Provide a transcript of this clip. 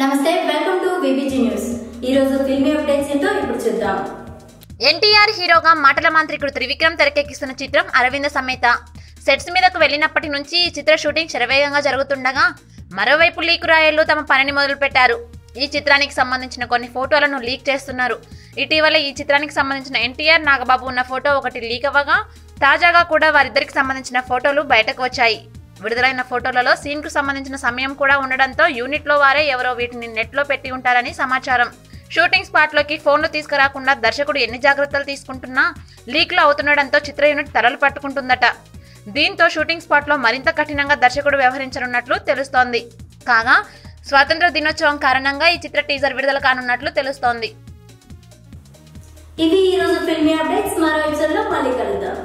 నమస్తే welcome to VBG news ఈ రోజు ఫిల్మీ అప్డేట్స్ ఏంటో ఇప్పుడు చూద్దాం. ఎన్టీఆర్ హీరోగా మాటల మాంత్రికుడు త్రివిక్రమ్ తెరకెక్కిస్తున్న చిత్రం అరవింద సమేత. సెట్స్ మీదకు వెళ్ళినప్పటి నుంచి ఈ చిత్ర షూటింగ్ శరవేగంగా జరుగుతుండగా మరోవైపు లీక్ రాయలు తమ పనిని మొదలుపెట్టారు. ఈ చిత్రానికి సంబంధించిన కొన్ని ఫోటోలను లీక్ చేస్తున్నారు. ఇటీవల ఈ చిత్రానికి సంబంధించిన ఎన్టీఆర్ నాగబాబు ఉన్న ఫోటో ఒకటి లీక్ అవ్వగా తాజాగా కూడా వారిద్దరికి సంబంధించిన ఫోటోలు బయటకు వచ్చాయి. విడుదలైన ఫోటోలలో సీన్కు సంబంధించిన సమయం కూడా ఉండడంతో యూనిట్లో వారే ఎవరో వీటిని నెట్లో పెట్టి ఉంటారని సమాచారం. షూటింగ్ స్పాట్లోకి ఫోన్లు తీసుకురాకుండా దర్శకుడు ఎన్ని జాగ్రత్తలు తీసుకుంటున్నా లీక్లు అవుతుండడంతో చిత్ర యూనిట్ తరలు పట్టుకుంటుందట. దీంతో షూటింగ్ స్పాట్లో మరింత కఠినంగా దర్శకుడు వ్యవహరించనున్నట్లు తెలుస్తోంది. కాగా స్వాతంత్ర దినోత్సవం కారణంగా ఈ చిత్ర టీజర్ విడుదల కానున్నట్లు తెలుస్తోంది. ఇది ఈరోజు ఫిల్మీ అప్డేట్స్. మరో ఎపిసోడ్లో మళ్ళీ కలుద్దాం.